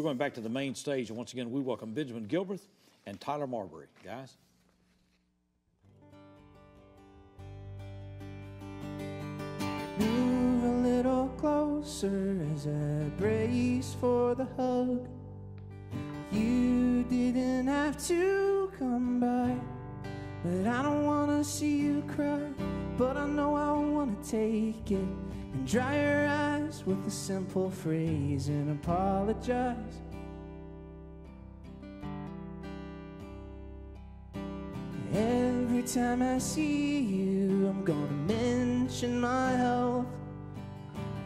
We're going back to the main stage, and once again, we welcome Benjamin Gilbreath and Tyler Marberry. Guys? Move a little closer as I brace for the hug. You didn't have to come by, but I don't wanna see you cry. But I know I wanna take it and dry your eyes with a simple phrase and apologize. Every time I see you, I'm gonna mention my health.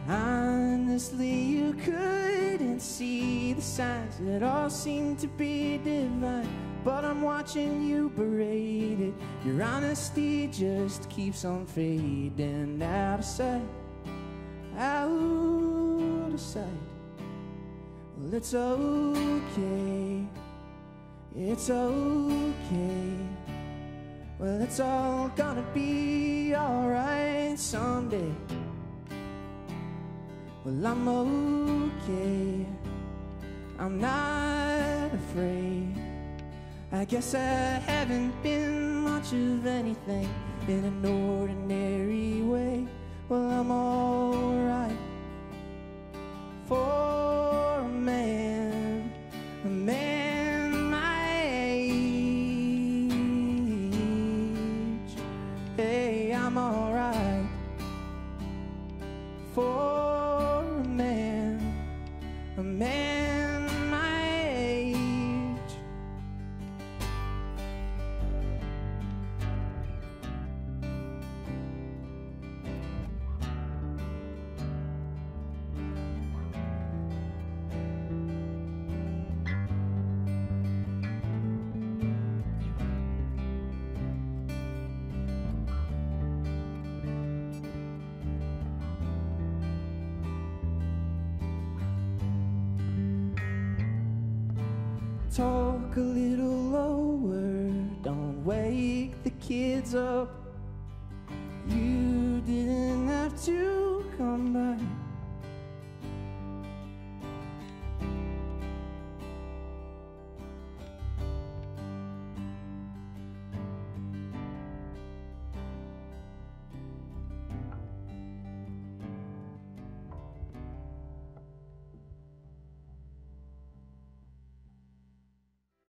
Honestly, you couldn't see the signs that all seem to be divine. But I'm watching you berate it. Your honesty just keeps on fading out of sight. Out of sight. Well, it's okay. It's okay. Well, it's all gonna be alright someday. Well, I'm okay. I'm not afraid. I guess I haven't been much of anything in an ordinary way. For Talk a little lower, don't wake the kids up. You didn't have to come back.